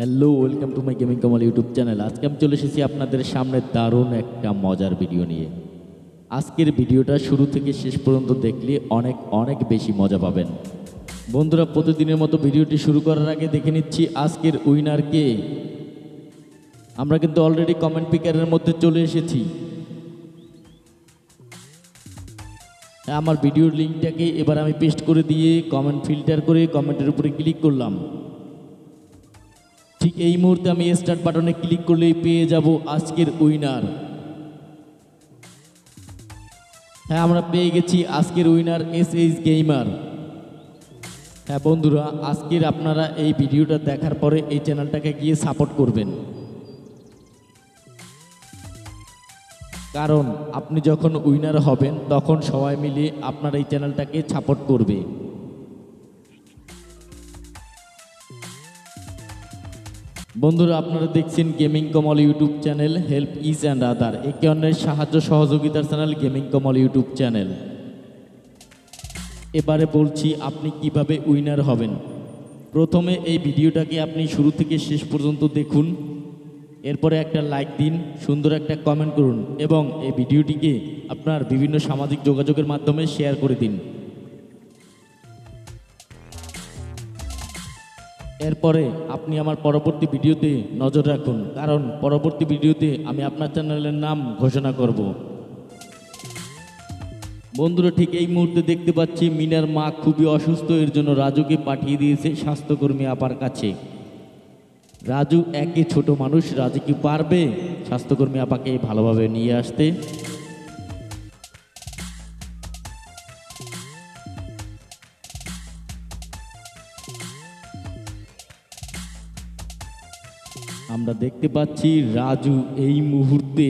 Hello welcome to my gaming Kamal YouTube channel আজকে আমি চলে এসেছি আপনাদের সামনে দারুণ একটা মজার ভিডিও নিয়ে। আজকের ভিডিওটা শুরু থেকে শেষ পর্যন্ত দেখলে অনেক অনেক বেশি মজা পাবেন। বন্ধুরা, প্রতিদিনের মতো ভিডিওটি শুরু করার আগে দেখে নিচ্ছি আজকের উইনার কে। আমরা কিন্তু অলরেডি কমেন্ট পিকারের মধ্যে চলে এসেছি। আমার ভিডিওর লিঙ্কটাকে এবার আমি পেস্ট করে দিয়ে কমেন্ট ফিল্টার করে কমেন্টের উপরে ক্লিক করলাম। এই মুহূর্তে আমি স্টার্ট বাটনে ক্লিক করলেই পেয়ে যাব আজকের উইনার হ্যাঁ আমরা পেয়ে গেছি আজকের উইনার এস এইচ গেইমার হ্যাঁ বন্ধুরা, আজকের আপনারা এই ভিডিওটা দেখার পরে এই চ্যানেলটাকে গিয়ে সাপোর্ট করবেন। কারণ আপনি যখন উইনার হবেন, তখন সবাই মিলে আপনার এই চ্যানেলটাকে সাপোর্ট করবে। বন্ধুরা, আপনারা দেখছেন gaming Kamal YouTube channel help is and other একে অন্যের সাহায্য সহযোগিতার channel gaming Kamal YouTube channel এবারে বলছি, আপনি কীভাবে উইনার হবেন? প্রথমে এই ভিডিওটাকে আপনি শুরু থেকে শেষ পর্যন্ত দেখুন। এরপরে একটা লাইক দিন, সুন্দর একটা কমেন্ট করুন এবং এই ভিডিওটিকে আপনার বিভিন্ন সামাজিক যোগাযোগের মাধ্যমে শেয়ার করে দিন। এরপরে আপনি আমার পরবর্তী ভিডিওতে নজর রাখুন, কারণ পরবর্তী ভিডিওতে আমি আপনার চ্যানেলের নাম ঘোষণা করব। বন্ধুরা, ঠিক এই মুহূর্তে দেখতে পাচ্ছি মিনার মা খুবই অসুস্থ, এর জন্য রাজুকে পাঠিয়ে দিয়েছে স্বাস্থ্যকর্মী আপার কাছে। রাজু একই ছোট মানুষ, রাজু কি পারবে? স্বাস্থ্যকর্মী আপাকে ভালোভাবে নিয়ে আসতে। আমরা দেখতে পাচ্ছি রাজু এই মুহূর্তে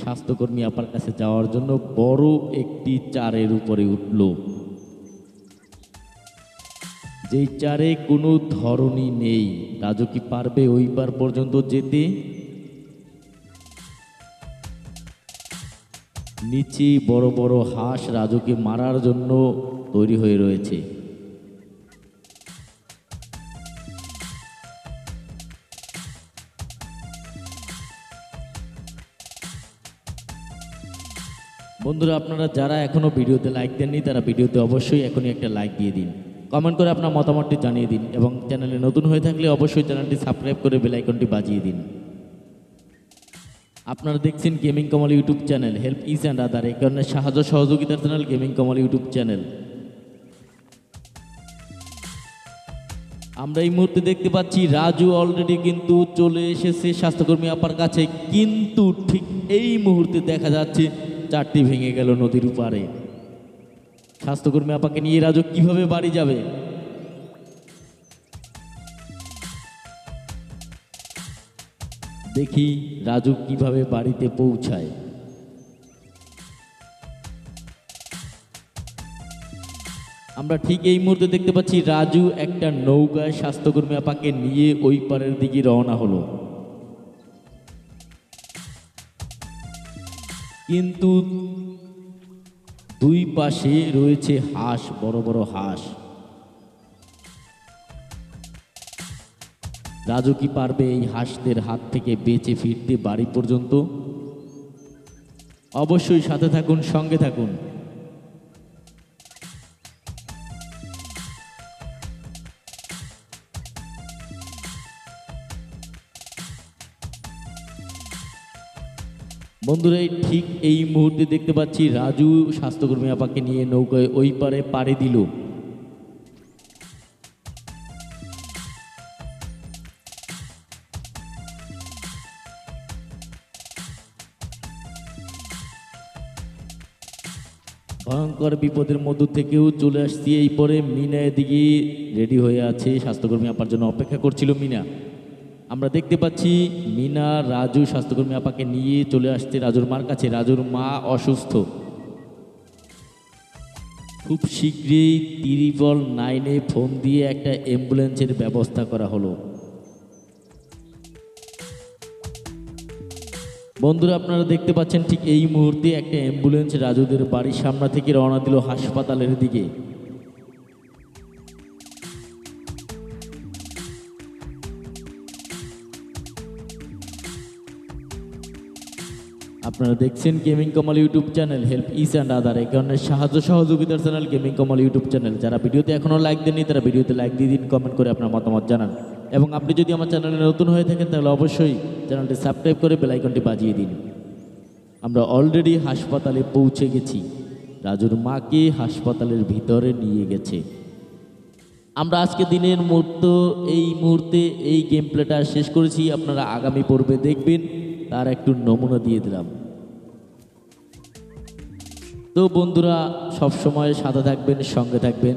স্বাস্থ্যকর্মী আপার কাছে যাওয়ার জন্য বড় একটি চারের উপরে উঠল। যেই চারে কোনো ধরনই নেই। রাজু কি পারবে ওই পার পর্যন্ত যেতে? নিচে বড় বড় হাঁস রাজুকে মারার জন্য তৈরি হয়ে রয়েছে। বন্ধুরা, আপনারা যারা এখনও ভিডিওতে লাইক দেননি, তারা ভিডিওতে অবশ্যই এখনই একটা লাইক দিয়ে দিন। কমেন্ট করে আপনার মতামতটি জানিয়ে দিন এবং চ্যানেলে নতুন হয়ে থাকলে অবশ্যই চ্যানেলটি সাবস্ক্রাইব করে বেল আইকনটি বাজিয়ে দিন। আপনারা দেখছেন gaming Kamal YouTube channel help is and other এই কারণে সাহায্য সহযোগিতার channel gaming Kamal YouTube channel আমরা এই মুহূর্তে দেখতে পাচ্ছি, রাজু অলরেডি কিন্তু চলে এসেছে, স্বাস্থ্যকর্মী আপার কাছে। কিন্তু ঠিক এই মুহূর্তে দেখা যাচ্ছে চারটি ভেঙে গেল নদীর পারে স্বাস্থ্যকর্মী আপাকে নিয়ে রাজু কীভাবে বাড়ি যাবে? দেখি রাজু কীভাবে বাড়িতে পৌঁছায়। আমরা ঠিক এই মুহূর্তে দেখতে পাচ্ছি রাজু একটা নৌকায় স্বাস্থ্যকর্মী আপাকে নিয়ে ওই পারের দিকে রওনা হলো। কিন্তু দুই পাশে রয়েছে হাঁস, বড় বড় হাঁস। রাজু কি পারবে এই হাঁসদের হাত থেকে বেঁচে ফিরতে বাড়ি পর্যন্ত? অবশ্যই সাথে থাকুন, সঙ্গে থাকুন। বন্ধুরা ঠিক এই মুহূর্তে দেখতে পাচ্ছি রাজু স্বাস্থ্যকর্মী আপাকে নিয়ে নৌকায় ওই পারে পাড়ি দিল। ভয়ঙ্কর বিপদের মধ্য থেকেও চলে আসছি এই পরে। মিনা এদিকে রেডি হয়ে আছে। স্বাস্থ্যকর্মী আপার জন্য অপেক্ষা করছিল মিনা। আমরা দেখতে পাচ্ছি মিনা, রাজু স্বাস্থ্যকর্মী আপাকে নিয়ে চলে আসছে। রাজুর মার কাছে। রাজুর মা অসুস্থ। খুব শীঘ্রই তিরিবল নাইনে ফোন দিয়ে একটা অ্যাম্বুলেন্সের ব্যবস্থা করা হলো। বন্ধুরা, আপনারা দেখতে পাচ্ছেন ঠিক এই মুহূর্তে একটা অ্যাম্বুলেন্স রাজুদের বাড়ির সামনে থেকে রওনা দিল হাসপাতালের দিকে। আপনারা দেখছেন gaming Kamal YouTube channel, help is and other. এই ধরনের সাহায্য সহযোগিতার channel gaming Kamal YouTube channel. যারা ভিডিওতে এখনও লাইক দেননি, তারা ভিডিওতে লাইক দিয়ে দিন কমেন্ট করে আপনার মতামত জানান। এবং আপনি যদি আমার চ্যানেলে নতুন হয়ে থাকেন, তাহলে অবশ্যই চ্যানেলটি সাবস্ক্রাইব করে বেলাইকনটি বাজিয়ে দিন। আমরা অলরেডি হাসপাতালে পৌঁছে গেছি। রাজুর মাকে হাসপাতালের ভিতরে নিয়ে গেছে। আমরা আজকে দিনের মুহূর্ত, এই মুহূর্তে এই গেম প্লেটা শেষ করেছি। আপনারা আগামী পর্বে দেখবেন, তার একটু নমুনা দিয়ে দিলাম। তো বন্ধুরা সব সময় সাথে থাকবেন, সঙ্গে থাকবেন।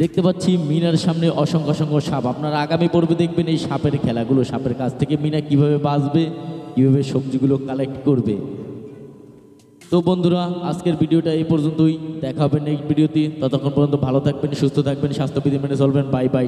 দেখতে পাচ্ছি মিনার সামনে অসংখ্য অসংখ্য সাপ। আপনারা আগামী পর্বে দেখবেন এই সাপের খেলাগুলো, সাপের কাছ থেকে মিনা কীভাবে বাঁচবে, কীভাবে সবজিগুলো কালেক্ট করবে। তো বন্ধুরা, আজকের ভিডিওটা এই পর্যন্তই। দেখা হবে নেক্সট ভিডিওতে। ততক্ষণ পর্যন্ত ভালো থাকবেন, সুস্থ থাকবেন, স্বাস্থ্যবিধি মেনে চলবেন। Bye bye